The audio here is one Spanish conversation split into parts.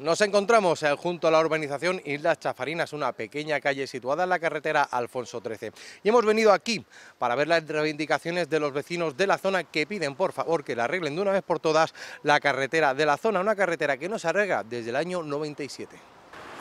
Nos encontramos eh, junto a la urbanización Islas Chafarinas, una pequeña calle situada en la carretera Alfonso XIII. Y hemos venido aquí para ver las reivindicaciones de los vecinos de la zona que piden por favor que la arreglen de una vez por todas la carretera de la zona, una carretera que no se arregla desde el año 97.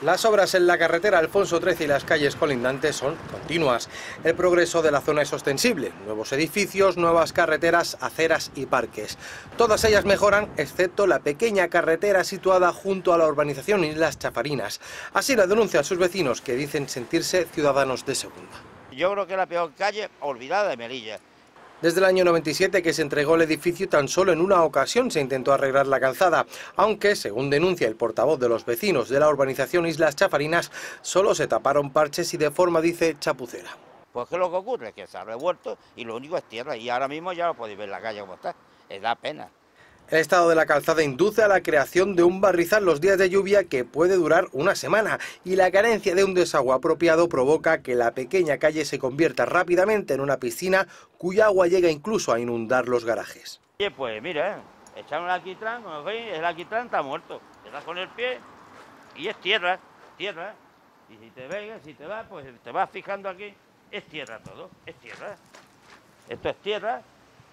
Las obras en la carretera Alfonso XIII y las calles colindantes son continuas. El progreso de la zona es ostensible. Nuevos edificios, nuevas carreteras, aceras y parques. Todas ellas mejoran, excepto la pequeña carretera situada junto a la urbanización Islas Chafarinas. Así la denuncian sus vecinos, que dicen sentirse ciudadanos de segunda. Yo creo que es la peor calle olvidada de Melilla. Desde el año 97 que se entregó el edificio, tan solo en una ocasión se intentó arreglar la calzada, aunque, según denuncia el portavoz de los vecinos de la urbanización Islas Chafarinas, solo se taparon parches y de forma, dice, chapucera. Pues que lo que ocurre es que se ha revuelto y lo único es tierra y ahora mismo ya lo podéis ver la calle como está, es da pena. El estado de la calzada induce a la creación de un barrizal los días de lluvia que puede durar una semana y la carencia de un desagüe apropiado provoca que la pequeña calle se convierta rápidamente en una piscina cuya agua llega incluso a inundar los garajes. Oye, pues mira, echaron el alquitrán, como veis, el alquitrán está muerto. Te das con el pie y es tierra, tierra. Y si te ves, si te vas, pues te vas fijando aquí, es tierra todo, es tierra. Esto es tierra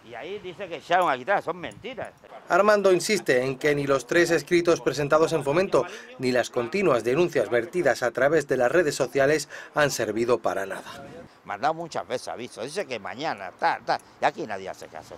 y ahí dice que echaron alquitrán, son mentiras. Armando insiste en que ni los tres escritos presentados en fomento ni las continuas denuncias vertidas a través de las redes sociales han servido para nada. Me han dado muchas veces aviso, dice que mañana, tal, tal, y aquí nadie hace caso.